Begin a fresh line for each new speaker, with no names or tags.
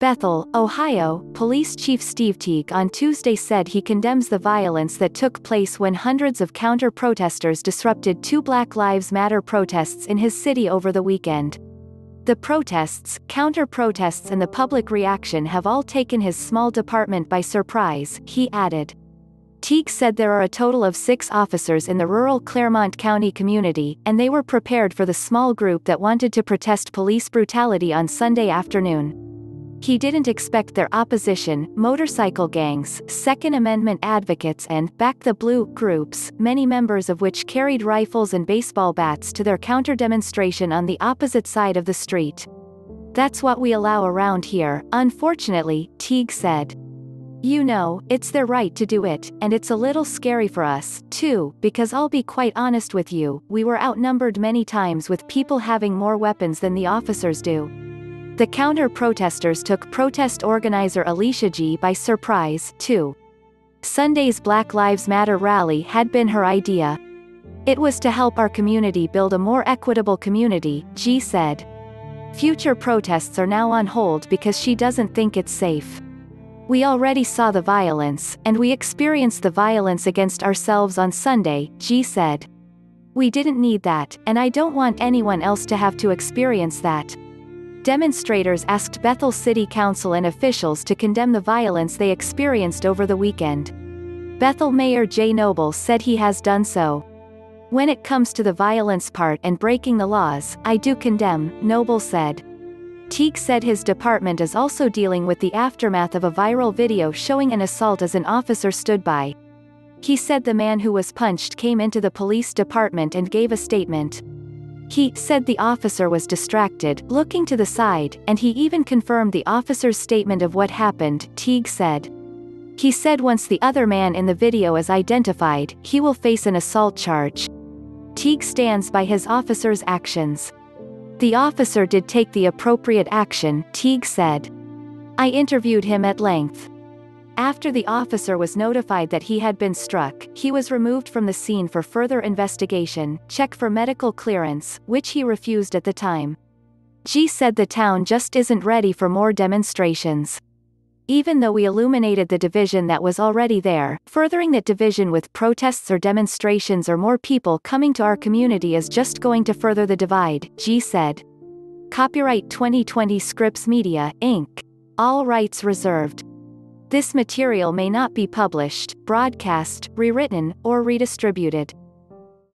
Bethel, Ohio, Police Chief Steve Teague on Tuesday said he condemns the violence that took place when hundreds of counter-protesters disrupted two Black Lives Matter protests in his city over the weekend. The protests, counter-protests and the public reaction have all taken his small department by surprise, he added. Teague said there are a total of six officers in the rural Clermont County community, and they were prepared for the small group that wanted to protest police brutality on Sunday afternoon. He didn't expect their opposition, motorcycle gangs, Second Amendment advocates and Back the Blue groups, many members of which carried rifles and baseball bats to their counter-demonstration on the opposite side of the street. That's what we allow around here, unfortunately, Teague said. You know, it's their right to do it, and it's a little scary for us, too, because I'll be quite honest with you, we were outnumbered many times with people having more weapons than the officers do. The counter-protesters took protest organizer Alicia Gee by surprise, too. Sunday's Black Lives Matter rally had been her idea. It was to help our community build a more equitable community, Gee said. Future protests are now on hold because she doesn't think it's safe. We already saw the violence, and we experienced the violence against ourselves on Sunday, Gee said. We didn't need that, and I don't want anyone else to have to experience that. Demonstrators asked Bethel City Council and officials to condemn the violence they experienced over the weekend. Bethel Mayor Jay Noble said he has done so. When it comes to the violence part and breaking the laws, I do condemn, Noble said. Teague said his department is also dealing with the aftermath of a viral video showing an assault as an officer stood by. He said the man who was punched came into the police department and gave a statement. He said the officer was distracted, looking to the side, and he even confirmed the officer's statement of what happened, Teague said. He said once the other man in the video is identified, he will face an assault charge. Teague stands by his officer's actions. The officer did take the appropriate action, Teague said. I interviewed him at length. After the officer was notified that he had been struck, he was removed from the scene for further investigation, check for medical clearance, which he refused at the time. Gee said the town just isn't ready for more demonstrations. Even though we illuminated the division that was already there, furthering that division with protests or demonstrations or more people coming to our community is just going to further the divide, Gee said. Copyright 2020 Scripps Media, Inc. All rights reserved. This material may not be published, broadcast, rewritten, or redistributed.